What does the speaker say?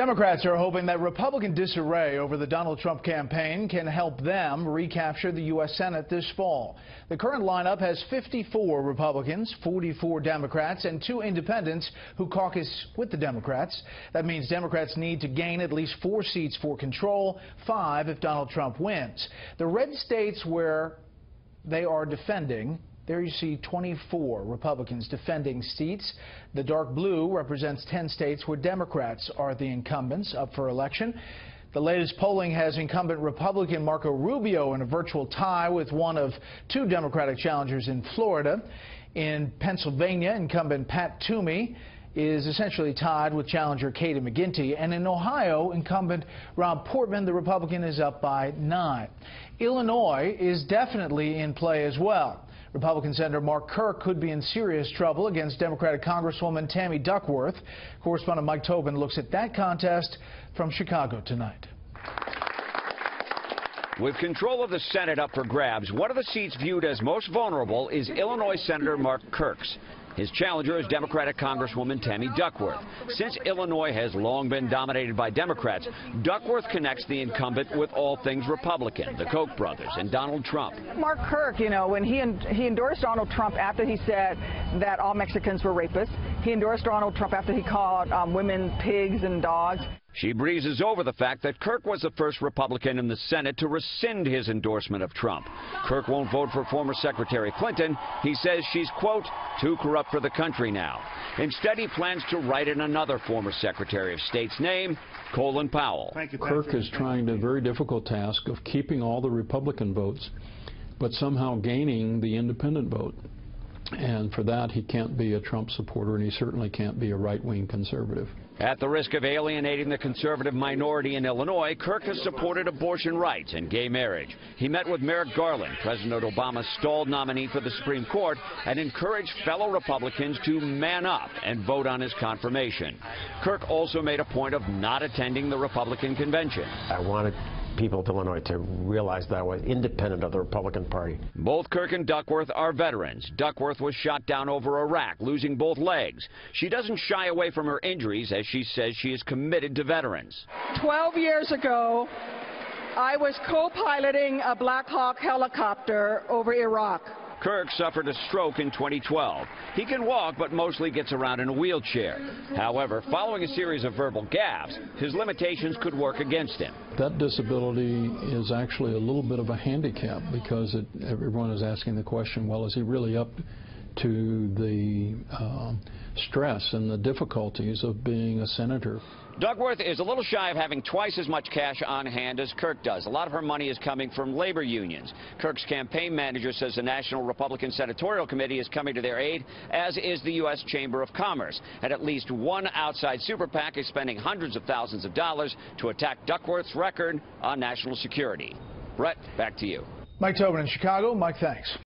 Democrats are hoping that Republican disarray over the Donald Trump campaign can help them recapture the U.S. Senate this fall. The current lineup has 54 Republicans, 44 Democrats, and two independents who caucus with the Democrats. That means Democrats need to gain at least four seats for control, five if Donald Trump wins. The red states where they are defending there you see 24 Republicans defending seats. The dark blue represents 10 states where Democrats are the incumbents up for election. The latest polling has incumbent Republican Marco Rubio in a virtual tie with one of two Democratic challengers in Florida. In Pennsylvania, incumbent Pat Toomey is essentially tied with challenger Katie McGinty. And in Ohio, incumbent Rob Portman, the Republican, is up by nine. Illinois is definitely in play as well. Republican Senator Mark Kirk could be in serious trouble against Democratic Congresswoman Tammy Duckworth. Correspondent Mike Tobin looks at that contest from Chicago tonight. With control of the Senate up for grabs, one of the seats viewed as most vulnerable is Illinois Senator Mark Kirk's. His challenger is Democratic Congresswoman Tammy Duckworth. Since Illinois has long been dominated by Democrats, Duckworth connects the incumbent with all things Republican, the Koch brothers, and Donald Trump. Mark Kirk, you know, when he, he endorsed Donald Trump after he said that all Mexicans were rapists, he endorsed Donald Trump after he called um, women pigs and dogs. She breezes over the fact that Kirk was the first Republican in the Senate to rescind his endorsement of Trump. Kirk won't vote for former Secretary Clinton. He says she's, quote, too corrupt for the country now. Instead, he plans to write in another former Secretary of State's name, Colin Powell. You, Kirk is trying the very difficult task of keeping all the Republican votes, but somehow gaining the independent vote. And for that, he can't be a Trump supporter, and he certainly can't be a right-wing conservative. At the risk of alienating the conservative minority in Illinois, Kirk has supported abortion rights and gay marriage. He met with Merrick Garland, President Obama's stalled nominee for the Supreme Court, and encouraged fellow Republicans to man up and vote on his confirmation. Kirk also made a point of not attending the Republican convention. I wanted people of Illinois to realize that I was independent of the Republican Party. Both Kirk and Duckworth are veterans. Duckworth was shot down over Iraq, losing both legs. She doesn't shy away from her injuries as she says she is committed to veterans. Twelve years ago, I was co-piloting a Black Hawk helicopter over Iraq. Kirk suffered a stroke in 2012. He can walk, but mostly gets around in a wheelchair. However, following a series of verbal gaffes, his limitations could work against him. That disability is actually a little bit of a handicap because it, everyone is asking the question, well, is he really up to the uh, stress and the difficulties of being a senator. Duckworth is a little shy of having twice as much cash on hand as Kirk does. A lot of her money is coming from labor unions. Kirk's campaign manager says the National Republican Senatorial Committee is coming to their aid, as is the U.S. Chamber of Commerce. And at least one outside super PAC is spending hundreds of thousands of dollars to attack Duckworth's record on national security. Bret, back to you. Mike Tobin in Chicago. Mike, thanks.